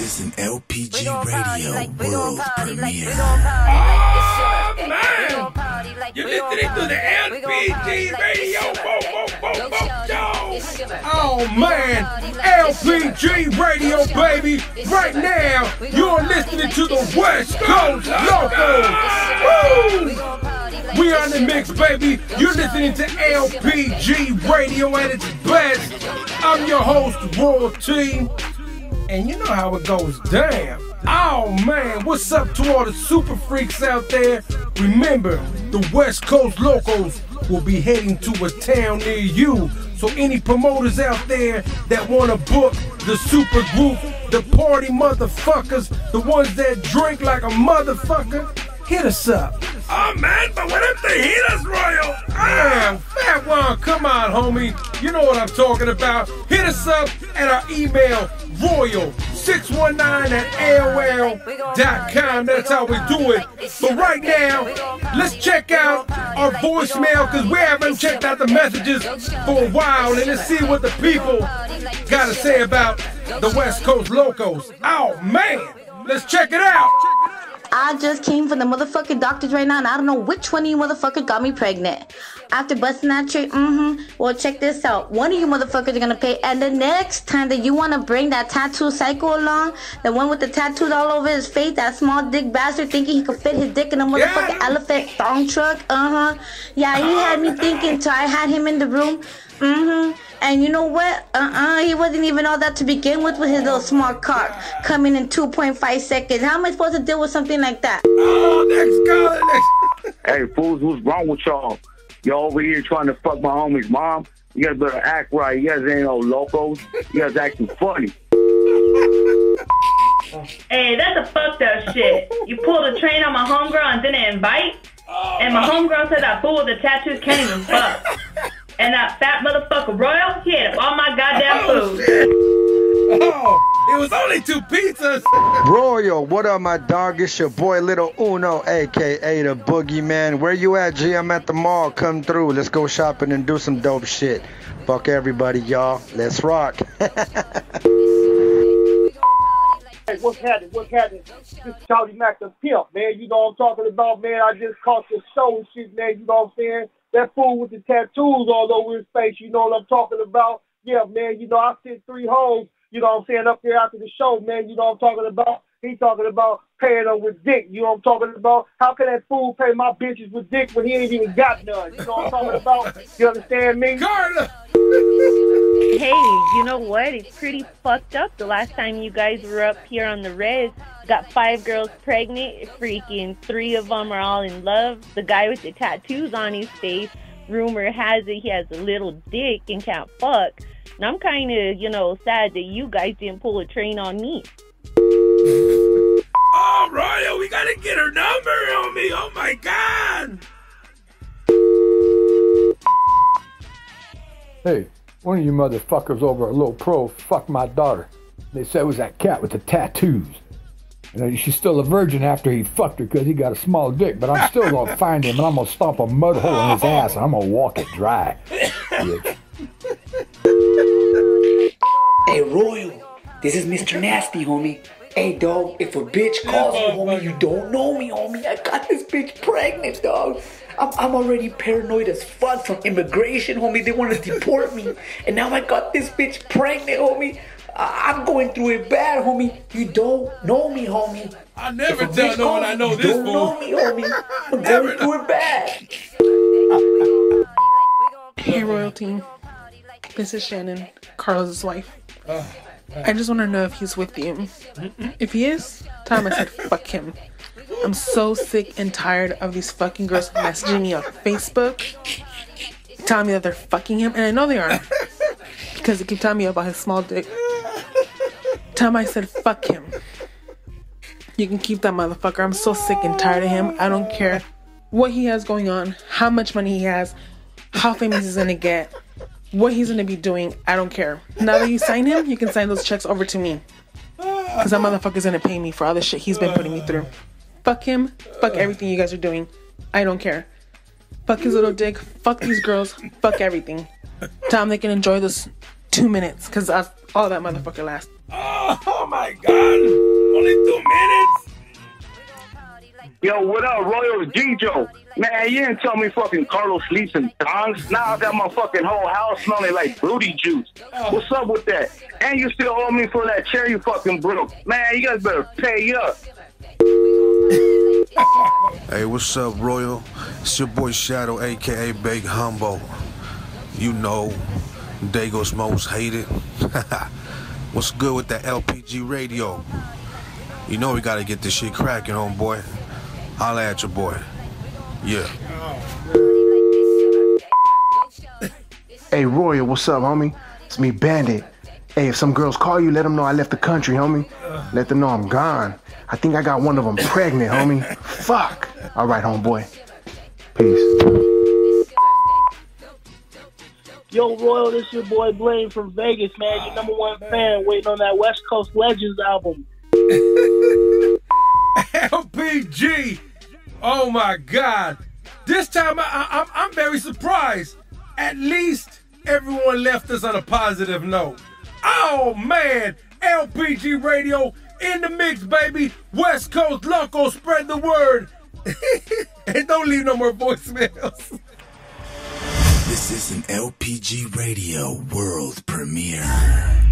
This is an LPG radio like world party premiere. like Oh, man. We gon' party like oh, You're listening to the party, we gon' LPG party like it's radio. Whoa, whoa, whoa, whoa. Oh man, LPG radio, baby. Right now, you're listening to the West Coast Locos. Woo! We on the mix, baby. You're listening to LPG radio at its best. I'm your host, Royal Team. And you know how it goes down. Oh man, what's up to all the super freaks out there? Remember, the West Coast Locos will be heading to a town near you. So any promoters out there that want to book the super group, the party motherfuckers, the ones that drink like a motherfucker, hit us up. Oh man, but what if they hit us, Royal? Damn, Fat One, come on, homie. You know what I'm talking about. Hit us up at our email, royal619 at AOL.com. That's how we do it. But right now, let's check out our voicemail because we haven't checked out the messages for a while. And let's see what the people got to say about the West Coast Locos. Oh man, let's check it out. I just came from the motherfucking doctors right now, and I don't know which one of you motherfuckers got me pregnant. After busting that trick, mm-hmm. Well, check this out. One of you motherfuckers are gonna pay, and the next time that you wanna bring that tattoo psycho along, the one with the tattoos all over his face, that small dick bastard thinking he could fit his dick in a motherfucking Yeah. elephant thong truck, uh-huh. Yeah, he had me thinking, so I had him in the room, mm-hmm. And you know what? Uh-uh, he wasn't even all that to begin with with his little smart cock coming in 2.5 seconds. How am I supposed to deal with something like that? Oh, next caller. Hey, fools, what's wrong with y'all? Y'all over here trying to fuck my homie's mom? You guys better act right. You guys ain't no locos. You guys acting funny. Hey, that's a fucked up shit. You pulled a train on my homegirl and didn't invite? And my oh. homegirl said that fool with the tattoos can't even fuck. And that fat motherfucker Royal, he ate up all my goddamn Oh, food. shit. Oh, it was only two pizzas. Royal, what up, my dog? It's your boy Little Uno, aka the Boogeyman. Where you at, G? I'm at the mall. Come through. Let's go shopping and do some dope shit. Fuck everybody, y'all. Let's rock. Hey, what's happening? What's happening? This is Charlie Mack the pimp, man. You know what I'm talking about, man. I just caught the show and shit, man. You know what I'm saying? That fool with the tattoos all over his face, you know what I'm talking about? Yeah, man, you know, I sent three hoes, you know what I'm saying, up there after the show, man. You know what I'm talking about? He talking about paying them with dick. You know what I'm talking about? How can that fool pay my bitches with dick when he ain't even got none? You know what I'm talking about? You understand me? Carla. Hey, you know what? It's pretty fucked up. The last time you guys were up here on the res, got five girls pregnant. Freaking three of them are all in love. The guy with the tattoos on his face, rumor has it he has a little dick and can't fuck. And I'm kind of, you know, sad that you guys didn't pull a train on me. Oh, Royal, we gotta get her number, homie. Oh my God. Hey, one of you motherfuckers over at Low Pro fucked my daughter. They said it was that cat with the tattoos. Know, she's still a virgin after he fucked her because he got a small dick, but I'm still gonna find him and I'm gonna stomp a mud hole in his ass and I'm gonna walk it dry. Hey, Royal, this is Mr. Nasty, homie. Hey, dog, if a bitch calls you, homie, you don't know me, homie. I got this bitch pregnant, dog. I'm, I'm already paranoid as fuck from immigration, homie. They want to deport me. And now I got this bitch pregnant, homie. I- I'm going through it bad, homie. You don't know me, homie. I never tell no one I know this. you, don't fool. know me, homie. I'm Never going through it bad. Hey, royalty. This is Shannon, Carl's wife. Ah, ah. I just want to know if he's with you. If he is, tell him I said fuck him. I'm so sick and tired of these fucking girls messaging me on Facebook, telling me that they're fucking him, and I know they are because they keep telling me about his small dick. Tell him I said fuck him. You can keep that motherfucker. I'm so sick and tired of him. I don't care what he has going on, how much money he has, how famous he's gonna get, what he's gonna be doing. I don't care. Now that you sign him, you can sign those checks over to me. Cause that motherfucker's gonna pay me for all the shit he's been putting me through. Fuck him. Fuck everything you guys are doing. I don't care. Fuck his little dick. Fuck these girls. Fuck everything. Tell him they can enjoy this two minutes, cause that's all that motherfucker lasts. Oh, oh my God! Only two minutes. Yo, what up, Royal Gijo? Man, you didn't tell me fucking Carlos sleeps in thongs. Now I got my fucking whole house smelling like booty juice. What's up with that? And you still owe me for that cherry fucking broke. Man, you guys better pay up. Hey, what's up, Royal? It's your boy Shadow, aka Big Humbo. You know, Dago's most hated. what's good with that LPG radio? You know we gotta get this shit cracking, homeboy. Holla at your boy. Yeah. Hey, Royal, what's up, homie? It's me, Bandit. Hey, if some girls call you, let them know I left the country, homie. Let them know I'm gone. I think I got one of them pregnant, homie. Fuck. All right, homeboy. Peace. Yo, Royal, this your boy Blaine from Vegas, man. Your number one fan waiting on that West Coast Legends album. LPG. Oh my God! This time I, I, I'm I'm very surprised. At least everyone left us on a positive note. Oh man! LPG Radio in the mix, baby. West Coast Loco, spread the word. and don't leave no more voicemails. This is an LPG Radio world premiere.